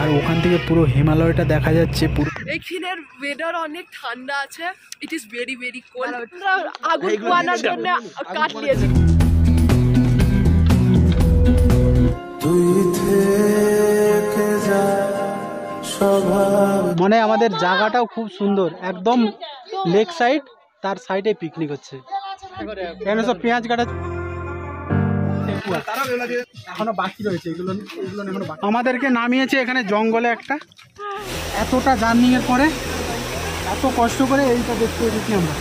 আর ওখান থেকে পুরো হিমালয়টা দেখা যাচ্ছে পুরো এখানের ওয়েদার অনেক ঠান্ডা আছে। It is very very cold আগুন পোয়ানোর জন্য কাঠ নিয়েছি মানে আমাদের জায়গাটাও খুব সুন্দর। একদম লেক সাইড তার সাইডে পিকনিক হচ্ছে। এখানে সব পেঁয়াজ কাটা এখনও বাকি রয়েছে এগুলো এগুলো এখনও বাকি আমাদেরকে নামিয়েছে এখানে জঙ্গলে একটা। এতটা জার্নিং এর পরে এত কষ্ট করে এইটা দেখতে এসেছি আমরা।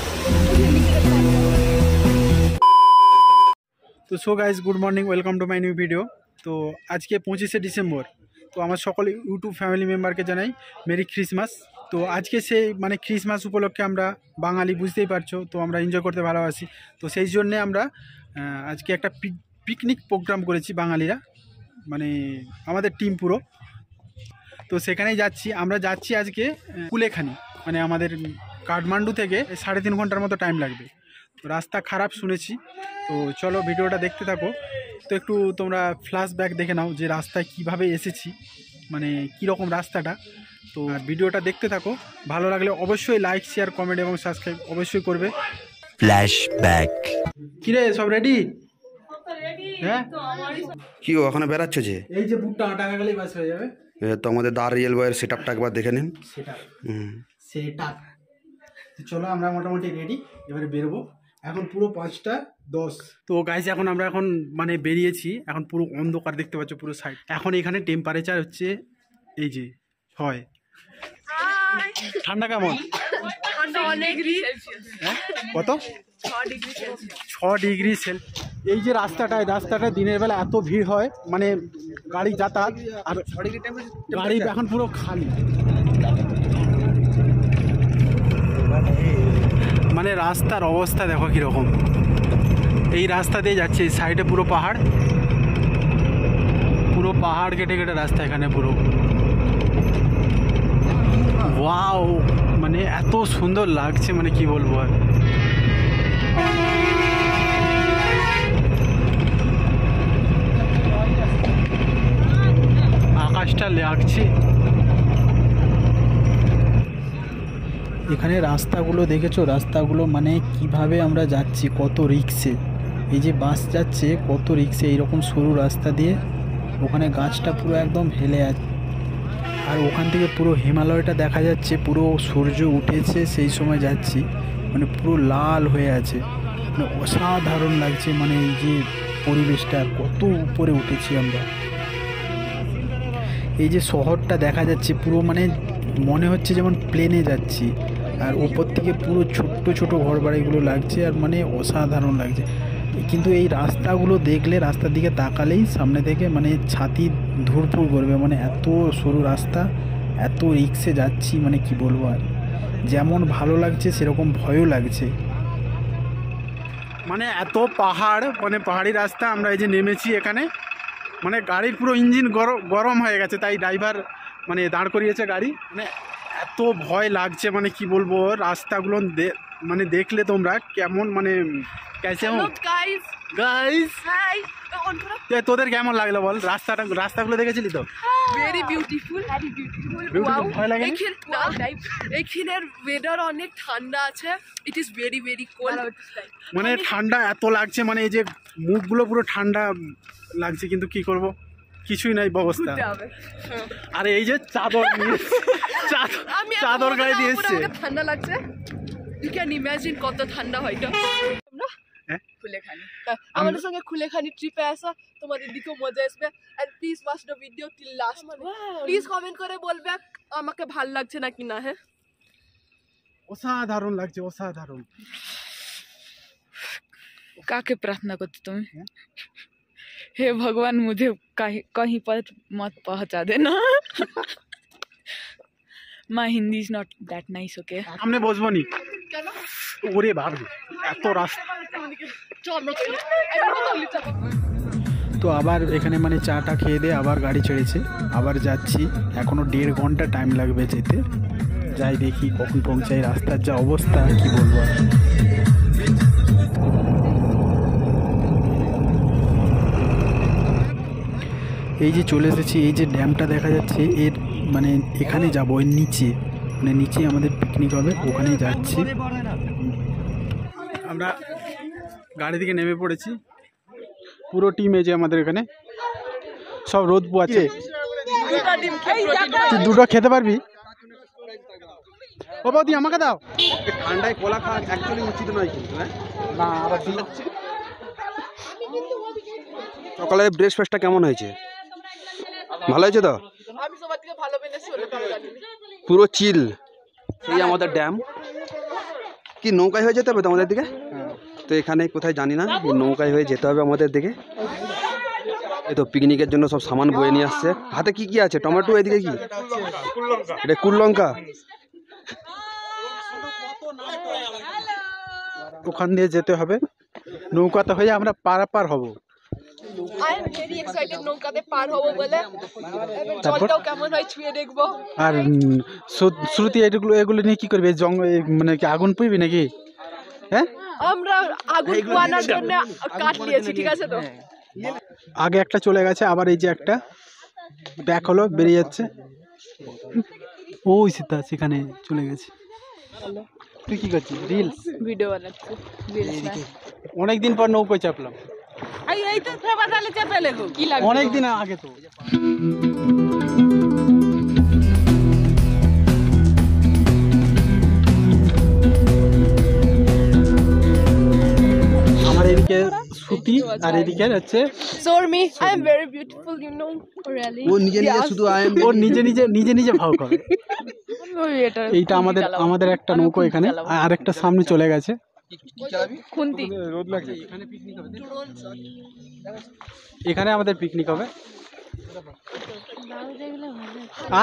তো so guys good morning welcome to my new video তো আজকে পঁচিশে ডিসেম্বর। তো আমার সকল ইউটিউব ফ্যামিলি মেম্বারকে জানাই মেরি ক্রিসমাস তো আজকে সেই মানে ক্রিসমাস উপলক্ষে আমরা বাঙালি বুঝতেই পারছ তো আমরা এনজয় করতে ভালোবাসি। তো সেই জন্যে আমরা আজকে একটা পিকনিক প্রোগ্রাম করেছি বাঙালিরা মানে আমাদের টিম পুরো। তো সেখানেই যাচ্ছি আমরা যাচ্ছি আজকে কুলেখানি মানে আমাদের কাঠমান্ডু থেকে সাড়ে তিন ঘণ্টার মতো টাইম লাগবে। তো রাস্তা খারাপ শুনেছি তো চলো ভিডিওটা দেখতে থাকো। তো একটু তোমরা ফ্ল্যাশব্যাক দেখে নাও যে রাস্তায় কীভাবে এসেছি মানে কীরকম রাস্তাটা। তো ভিডিওটা দেখতে থাকো ভালো লাগলে অবশ্যই লাইক শেয়ার কমেন্ট এবং সাবস্ক্রাইব অবশ্যই করবে। ফ্ল্যাশব্যাক কিরে সব রেডি হ্যাঁ? কি ও ওখানে বেড়াচ্ছ যে? এই যে বুটটা টাকা গেলেই বাস হয়ে যাবে। তো আমাদের দা রিয়েল বয়ের সেট আপটা একবার দেখে নিন। সেটা। হুম। চলো আমরা মোটামুটি রেডি এবারে বেরোবো। এখন পুরো পাঁচটা দশ। তো গাইজ এখন আমরা এখন মানে বেরিয়েছি। এখন পুরো অন্ধকার দেখতে পাচ্ছ পুরো সাইড এখন এখানে টেম্পারেচার হচ্ছে এই যে ছয়। ঠান্ডা কেমন? ঠান্ডা অনেক কত? ছ ডিগ্রি সেলসিয়াস। ছ ডিগ্রি সেল এই যে রাস্তাটায় রাস্তাটা দিনের বেলা এত ভিড় হয় মানে গাড়ি যাতায়াত আর গাড়ি এখন পুরো খালি। মানে রাস্তার অবস্থা দেখো কীরকম। এই রাস্তা দিয়ে যাচ্ছে এই সাইডে পুরো পাহাড়। পুরো পাহাড় কেটে কেটে রাস্তা এখানে পুরো। ওয়াও মানে এত সুন্দর লাগছে মানে কি বলব আর। আকাশটা লাগছে। এখানে রাস্তাগুলো দেখেছ? রাস্তাগুলো মানে কীভাবে আমরা যাচ্ছি? কত রিক্সে। এই যে বাস যাচ্ছে, কত রিক্সে, এইরকম সরু রাস্তা দিয়ে। ওখানে গাছটা পুরো একদম হেলে আছে আর ওখান থেকে পুরো হিমালয়টা দেখা যাচ্ছে, পুরো সূর্য উঠেছে, সেই সময় যাচ্ছি। মানে পুরো লাল হয়ে আছে। মানে অসাধারণ লাগছে মানে এই যে পরিবেশটা, কত উপরে উঠেছি আমরা। এই যে শহরটা দেখা যাচ্ছে, পুরো মানে মনে হচ্ছে যেমন প্লেনে যাচ্ছি। আর ওপর থেকে পুরো ছোট্ট ছোট ঘর বাড়িগুলো লাগছে, আর মানে অসাধারণ লাগছে। কিন্তু এই রাস্তাগুলো দেখলে, রাস্তার দিকে তাকালেই সামনে থেকে মানে ছাতি ধুরপুর করবে। মানে এত সরু রাস্তা, এত রিক্সে যাচ্ছি মানে কি বলব আর? যেমন ভালো লাগছে, সেরকম ভয়ও লাগছে। মানে এত পাহাড় মানে পাহাড়ি রাস্তা, আমরা এই যে নেমেছি এখানে। মানে গাড়ির পুরো ইঞ্জিন গরম হয়ে গেছে, তাই ড্রাইভার মানে দাঁড় করিয়েছে গাড়ি। মানে এত ভয় লাগছে মানে কি বলব, রাস্তাগুলো মানে দেখলে তোমরা কেমন মানে কেমন হ্যালো গাইস গাইস হাই করো তোদের কেমন লাগল বল? রাস্তাটা রাস্তাগুলো দেখেছিলি তো? ভেরি বিউটিফুল ভেরি বিউটিফুল ভয় লাগেনি? এখানের ওয়েদার অনেক ঠান্ডা আছে। It is very very cold মানে ঠান্ডা এত লাগছে মানে এই যে মুখগুলো পুরো ঠান্ডা লাগছে কিন্তু কি করব? কিছুই নাই ব্যবস্থা আর এই যে চাদর চাদর আমি চাদর গায়ে দিয়ে এসছে ঠান্ডা লাগছে। ইউ ক্যান ইমাজিন কত ঠান্ডা হয়তো তোমরা হ্যাঁ? খুলেখানি আমাদের সঙ্গে খুলেখানি ট্রিপে আসা তোমাদের দিকেও মজা আসবে and please watch the video till last please comment করে বলবে আমাকে ভাল লাগছে নাকি না হ্যাঁ অসাধারণ লাগছে অসাধারণ काके प्रार्थना करते तुम्हें हे भगवान मुझे कहीं कहीं पर मत पहुंचा देना my Hindi is not that nice okay সামনে বসবো নি কেন ওরে ভাবি এত রাস্তা তো আবার এখানে মানে চাটা খেয়ে দিয়ে আবার গাড়ি ছেড়েছে। আবার যাচ্ছি। এখনও দেড় ঘণ্টা টাইম লাগবে যেতে। যাই দেখি কখন পৌঁছাই রাস্তার যা অবস্থা কি বলব আর। এই যে চলে এসেছি এই যে ড্যামটা দেখা যাচ্ছে এর মানে এখানে যাব এর নিচে। মানে নিচে আমাদের পিকনিক হবে ওখানে যাচ্ছি। আমরা গাড়ি থেকে নেমে পড়েছি। পুরো টিম এই যে আমাদের এখানে। সব রোদ পোয়াচ্ছে। তুই দুটো খেতে পারবি? ও বৌদি আমাকে দাও। ঠান্ডায় কলা খাওয়া অ্যাকচুয়ালি উচিত নয় কিন্তু হ্যাঁ? না আবার সকালের ব্রেকফাস্টটা কেমন হয়েছে? ভালো হয়েছে তো? পুরো চিল এই আমাদের ড্যাম কি নৌকায় হয়ে যেতে হবে তো আমাদের দিকে? তো এখানে কোথায় জানি না নৌকায় হয়ে যেতে হবে আমাদের দিকে। এই তো পিকনিকের জন্য সব সামান বয়ে নিয়ে আসছে। হাতে কি কি আছে? টমেটো এদিকে কি? এটা কুল লঙ্কা ওখান দিয়ে যেতে হবে। নৌকাতে হয়ে আমরা পারাপার হব। আর শ্রুতি এগুলো এগুলো নিয়ে কি করবি? জঙ্গ এই মানে কি আগুন পুইবি নাকি? হ্যাঁ? আমরা আগুন পোয়ানোর জন্য কাঠ নিয়েছি ঠিক আছে তো? আগে একটা চলে গেছে আবার এই যে একটা। ব্যাক হলো বেরিয়ে যাচ্ছে। ওই সীতা সেখানে চলে গেছে। তুই কি করছিস? রিলস? ভিডিও বানাচ্ছি রিলস না অনেকদিন পর নৌকোয় চাপলাম। এই তো ফেবা তালে লেগো। কি লাগবে? অনেক দিন আগে তো। আর এদিকে হচ্ছে Sharmi I am very beautiful you know really ও নিজে নিজে শুধু আই এম ওর নিজে নিজে নিজে নিজে ভাও করে। এইটা আমাদের আমাদের একটা নৌকো এখানে। আর একটা সামনে চলে গেছে। খুন্তি। এখানে আমাদের পিকনিক হবে।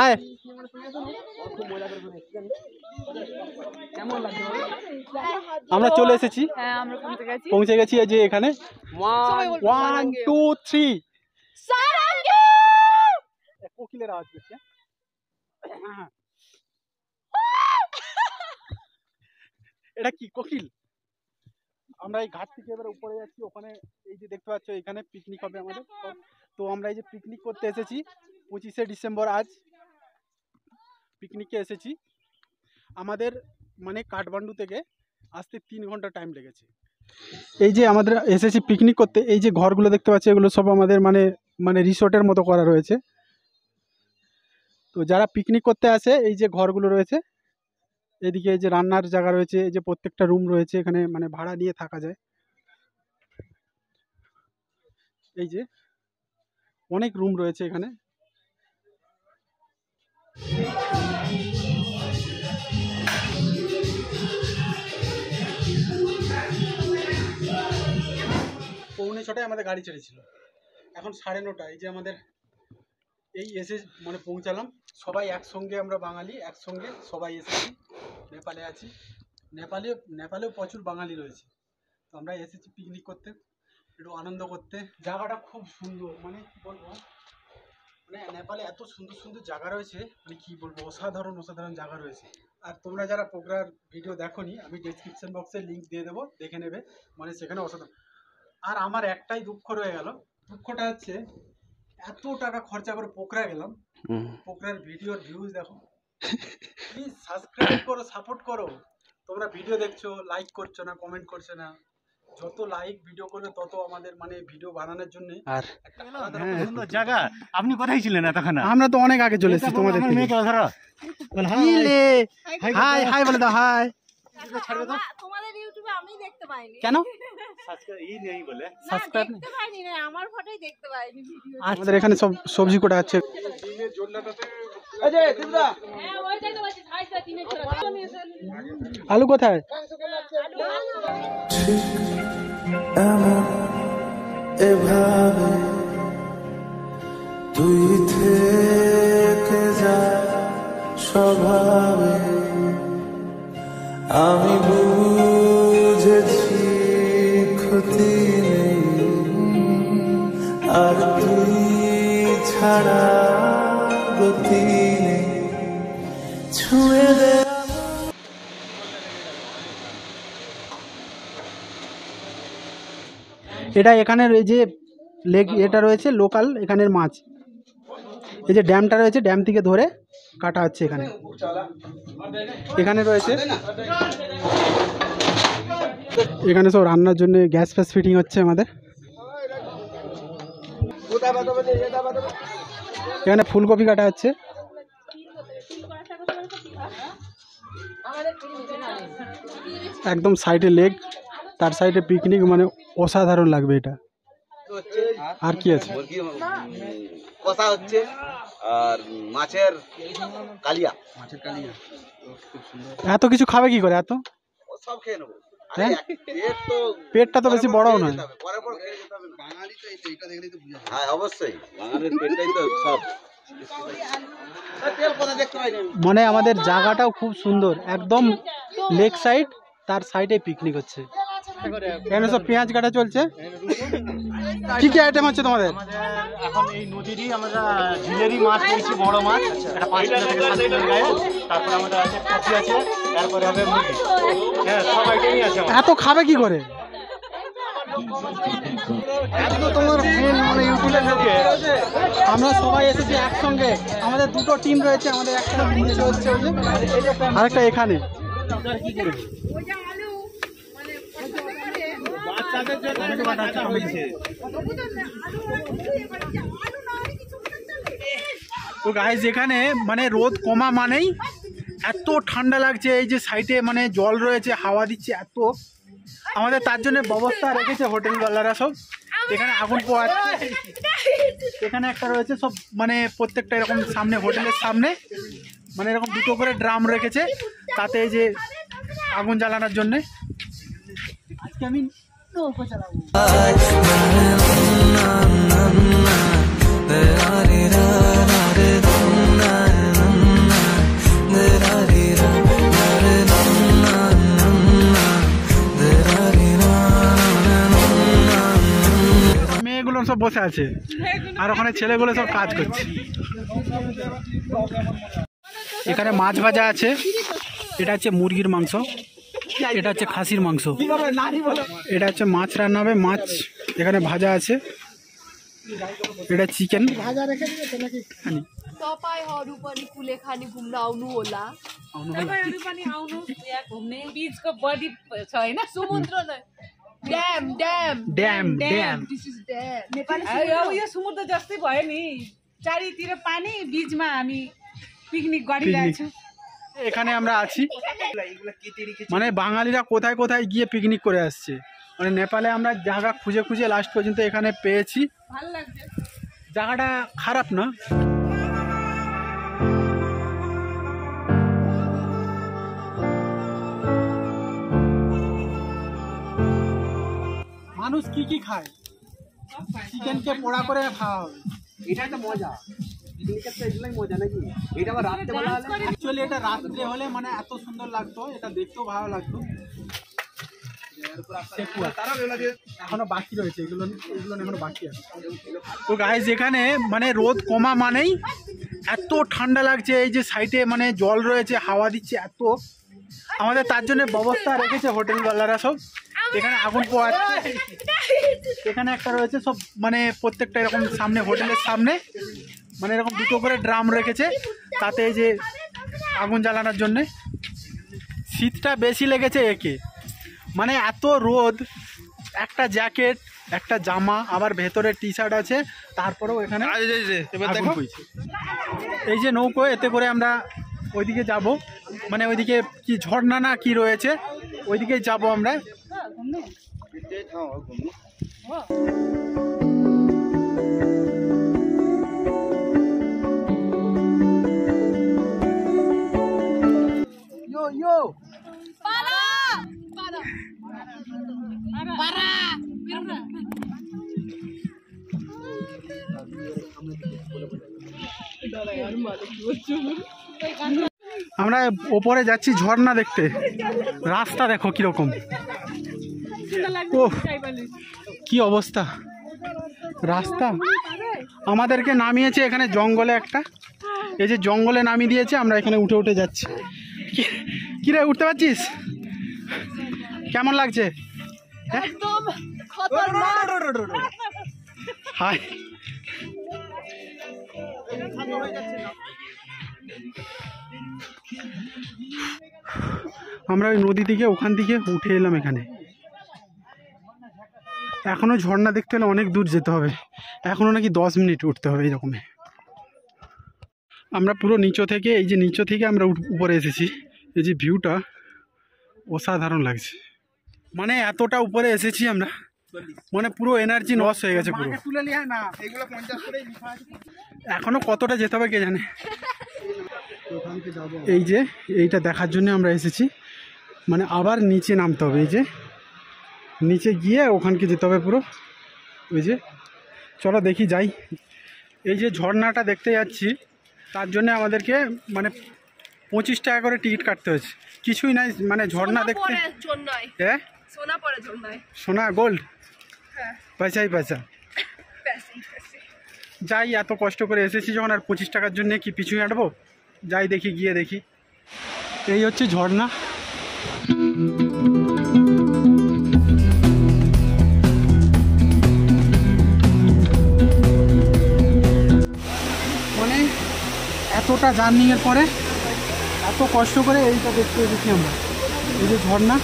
আয়। আমরা চলে এসেছি। পৌঁছে গেছি এই যে এখানে। ওয়ান টু থ্রি কোকিলের আওয়াজ করছে হ্যাঁ। এটা কি কোকিল? আমরা এই ঘাট থেকে এবার উপরে যাচ্ছি ওখানে এই যে দেখতে পাচ্ছ এখানে পিকনিক হবে আমাদের। তো- আমরা এই যে পিকনিক করতে এসেছি, পঁচিশে ডিসেম্বর আজ। পিকনিকে এসেছি। আমাদের মানে কাঠমান্ডু থেকে আসতে তিন ঘণ্টা টাইম লেগেছে। এই যে আমাদের এসেছি পিকনিক করতে, এই যে ঘরগুলো দেখতে পাচ্ছি, এগুলো সব আমাদের মানে মানে রিসোর্টের মতো করা রয়েছে। তো যারা পিকনিক করতে আসে, এই যে ঘরগুলো রয়েছে, এদিকে এই যে রান্নার জায়গা রয়েছে, এই যে প্রত্যেকটা রুম রয়েছে, এখানে মানে ভাড়া নিয়ে থাকা যায়। এই যে অনেক রুম রয়েছে এখানে। পৌনে ছটায় আমাদের গাড়ি ছেড়েছিল এখন সাড়ে নটা এই যে আমাদের এই এসে মানে পৌঁছালাম। সবাই একসঙ্গে আমরা বাঙালি, একসঙ্গে সবাই এসেছি। নেপালে আছি। নেপালে, নেপালেও প্রচুর বাঙালি রয়েছে। তো আমরা এসেছি পিকনিক করতে। একটু আনন্দ করতে। জায়গাটা খুব সুন্দর। মানে কি বলব? মানে নেপালে এত সুন্দর সুন্দর জায়গা রয়েছে। মানে কি বলব? অসাধারণ অসাধারণ জায়গা রয়েছে। আর তোমরা যারা পোকরার ভিডিও দেখোনি আমি ডিসক্রিপশন বক্সে লিংক দিয়ে দেবো দেখে নেবে। মানে সেখানে অসাধারণ। আর আমার একটাই দুঃখ রয়ে গেল। দুঃখটা হচ্ছে এত টাকা খরচা করে পোকরা গেলাম। পোকরার ভিডিওর ভিউজ দেখো। প্লিজ সাবস্ক্রাইব করো সাপোর্ট করো। তোমরা ভিডিও দেখছ লাইক করছ না কমেন্ট করছ না। যত লাইক ভিডিও করবে তত আমাদের মানে ভিডিও বানানোর জন্য আর সুন্দর জায়গা। আপনি কোথায় ছিলেন এতক্ষণ আমরা তো অনেক আগে চলে এসেছি তোমাদের মেয়েকে ধরো। হাই হাই বলে দাও হাই তোমাদের ইউটিউবে আমি দেখতে পাইনি। কেন? আজকে ই নেই বলে। না সাবস্ক্রাইব দেখতে পাইনি না আমার ফটোই দেখতে পাইনি ভিডিও আমাদের এখানে সব সবজি কোটা আছে। হ্যাঁ ওইটাই তো বলছি ভাই তো তিনে ছোট আলু কোথায়? এভাবে তুই থেকে যা স্বভাবে। আমি বুঝেছি ক্ষতি নেই, আর তুই ছাড়া গতি নেই। ছুঁয়ে দে এটা এখানের এই যে লেগ এটা রয়েছে লোকাল, এখানের মাছ। এই যে ড্যামটা রয়েছে, ড্যাম থেকে ধরে কাটা হচ্ছে এখানে। এখানে রয়েছে, এখানে সব রান্নার জন্য গ্যাস ফ্যাস ফিটিং হচ্ছে আমাদের। এখানে ফুলকপি কাটা হচ্ছে। একদম সাইডে লেগ তার সাইডে পিকনিক মানে অসাধারণ লাগবে এটা। আর কি আছে? কষা হচ্ছে আর মাছের কালিয়া। মাছের কালিয়া। এত কিছু খাবে কি করে এত? সব খেয়ে নেব। হ্যাঁ? পেটটা তো বেশি বড়ও নয়। হ্যাঁ অবশ্যই। বাঙালির পেটটাই তো সব। তেল কোথায় দেখতে পাইনি আমি। মানে আমাদের জায়গাটাও খুব সুন্দর। একদম লেক সাইড তার সাইডে পিকনিক হচ্ছে। এখানে সব পেঁয়াজ কাটা চলছে। কি কি আইটেম হচ্ছে তোমাদের? এখন এই নদীরই আমরা ঝিলেরই মাছ পেয়েছি বড় মাছ। এটা পাঁচ কিলো থেকে সাত গায়ে। তারপরে আমাদের আছে কফি আছে তারপরে হবে মুরগি। হ্যাঁ সব আইটেমই আছে এত খাবে কি করে? আমরা সবাই এসেছি একসঙ্গে। আমাদের দুটো টিম রয়েছে আমাদের একটা নিচে হচ্ছে ওই যে, আরেকটা এখানে তো গাইজ এখানে মানে রোদ কমা মানেই এত ঠান্ডা লাগছে এই যে সাইডে মানে জল রয়েছে হাওয়া দিচ্ছে এত। আমাদের তার জন্য ব্যবস্থা রেখেছে হোটেলওয়ালারা সব। এখানে আগুন পাওয়া এখানে একটা রয়েছে সব মানে প্রত্যেকটা এরকম সামনে হোটেলের সামনে। মানে এরকম দুটো করে ড্রাম রেখেছে তাতে এই যে আগুন জ্বালানোর জন্যে। আজকে আমি মেয়েগুলো সব বসে আছে। আর ওখানে ছেলেগুলো সব কাজ করছে। এখানে মাছ ভাজা আছে। এটা হচ্ছে মুরগির মাংস। এটা হচ্ছে খাসির মাংস এটা হচ্ছে মাছ রান্না হবে মাছ এখানে ভাজা আছে এটা চিকেন तपाईँहरू पनि कुलेखानी घुम्न आउनु होला तपाईँहरू पनि आउनुहोस् यहाँ घुम्ने बिचको बडी छ होइन समुद्र नै dam dam dam dam this is dam यो यो समुद्र जस्तै भयो नि चारैतिर पानी बिचमा हामी पिकनिक गरिरहेको छौँ এখানে আমরা আছি। মানে বাঙালিরা কোথায় কোথায় গিয়ে পিকনিক করে আসছে। মানে নেপালে আমরা জায়গা খুঁজে খুঁজে লাস্ট পর্যন্ত এখানে পেয়েছি। জায়গাটা খারাপ না? মানুষ কি কি খায়? চিকেনকে পোড়া করে খাওয়া হবে এটাই তো মজা। এটা আবার রাত্রে হলে অ্যাকচুয়ালি এটা রাত্রে হলে মানে এত সুন্দর লাগতো এটা দেখতেও ভালো লাগতো। এখনও বাকি রয়েছে এগুলো এগুলো এখনও বাকি আছে। তো এখানে মানে রোদ কমা মানেই এত ঠান্ডা লাগছে এই যে সাইডে মানে জল রয়েছে হাওয়া দিচ্ছে এত। আমাদের তার জন্য ব্যবস্থা রেখেছে হোটেলওয়ালারা সব। এখানে আগুন পাওয়া এখানে একটা রয়েছে সব মানে প্রত্যেকটা এরকম সামনে হোটেলের সামনে। মানে এরকম দুটো করে ড্রাম রেখেছে তাতে এই যে আগুন জ্বালানোর জন্যে। শীতটা বেশি লেগেছে একে। মানে এত রোদ একটা জ্যাকেট একটা জামা আবার ভেতরে টি শার্ট আছে তারপরেও এখানে। এই যে নৌকো এতে করে আমরা ওইদিকে যাব। মানে ওইদিকে কি ঝর্ণা না কি রয়েছে ওইদিকে যাব আমরা। ইয়ো ইয়ো আমরা ওপরে যাচ্ছি ঝর্ণা দেখতে। রাস্তা দেখো কীরকম। ও কি অবস্থা। রাস্তা। আমাদেরকে নামিয়েছে এখানে জঙ্গলে একটা। এই যে জঙ্গলে নামিয়ে দিয়েছে আমরা এখানে উঠে উঠে যাচ্ছি। কিরে উঠতে পারছিস? কেমন লাগছে? হ্যাঁ? আমরা ওই নদী থেকে ওখান থেকে উঠে এলাম এখানে। এখনও ঝর্ণা দেখতে হলে অনেক দূর যেতে হবে। এখনও নাকি দশ মিনিট উঠতে হবে এরকমে। আমরা পুরো নিচো থেকে এই যে নিচো থেকে আমরা উপরে এসেছি। এই যে ভিউটা অসাধারণ লাগছে। মানে এতটা উপরে এসেছি আমরা মানে পুরো এনার্জি লস হয়ে গেছে পুরো। এখনও কতটা যেতে হবে কে জানে? এই যে এইটা দেখার জন্য আমরা এসেছি। মানে আবার নিচে নামতে হবে, এই যে নিচে গিয়ে ওখানকে যেতে হবে পুরো। ওই যে চলো দেখি যাই। এই যে ঝর্ণাটা দেখতে যাচ্ছি, তার জন্য আমাদেরকে মানে পঁচিশ টাকা করে টিকিট কাটতে হয়েছে। কিছুই নাই মানে ঝর্ণা দেখতে। হ্যাঁ সোনা গোল্ড? হ্যাঁ। পয়সাই পয়সা। যাই এত কষ্ট করে এসেছি যখন আর পঁচিশ টাকার জন্য কি পিছু হাঁটবো? যাই দেখি গিয়ে দেখি। এই হচ্ছে ঝর্ণা। মানে এতটা জার্নিংয়ের পরে এত কষ্ট করে এইটা দেখতে এসেছি আমরা। এই যে ঝর্ণা।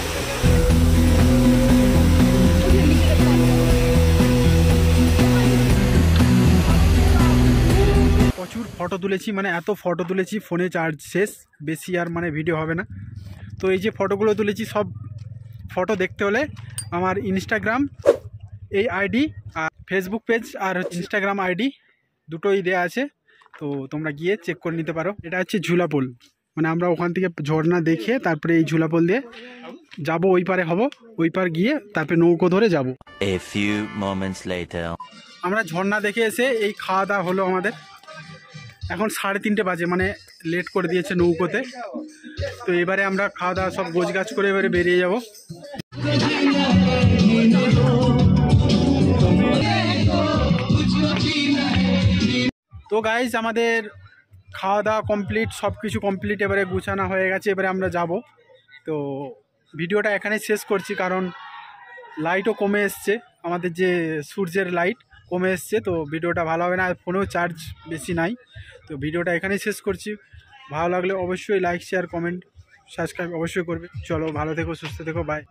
প্রচুর ফটো তুলেছি মানে এত ফটো তুলেছি ফোনে চার্জ শেষ, বেশি আর মানে ভিডিও হবে না। তো এই যে ফটোগুলো তুলেছি, সব ফটো দেখতে হলে আমার ইনস্টাগ্রাম এই আইডি আর ফেসবুক পেজ আর ইনস্টাগ্রাম আইডি দুটোই দেওয়া আছে। তো তোমরা গিয়ে চেক করে নিতে পারো। এটা হচ্ছে ঝুলাপোল। মানে আমরা ওখান থেকে ঝর্ণা দেখে তারপরে এই ঝুলাপোল দিয়ে যাব ওই পারে হব ওই পার গিয়ে তারপরে নৌকো ধরে যাব। আমরা ঝর্ণা দেখে এসে এই খাওয়া দাওয়া হলো আমাদের। এখন সাড়ে তিনটে বাজে মানে লেট করে দিয়েছে নৌকোতে। তো এবারে আমরা খাওয়া দাওয়া সব গোছগাছ করে এবারে বেরিয়ে যাব। তো গাইজ আমাদের খাওয়া দাওয়া কমপ্লিট সব কিছু কমপ্লিট এবারে গুছানো হয়ে গেছে, এবারে আমরা যাব। তো ভিডিওটা এখানে শেষ করছি, কারণ লাইটও কমে এসছে, আমাদের যে সূর্যের লাইট কমে এসছে, তো ভিডিওটা ভালো হবে না, আর ফোনেও চার্জ বেশি নাই। তো ভিডিওটা এখানেই শেষ করছি। ভালো লাগলে অবশ্যই লাইক শেয়ার কমেন্ট সাবস্ক্রাইব অবশ্যই করবে। চলো, ভালো থেকো, সুস্থ থেকো বাই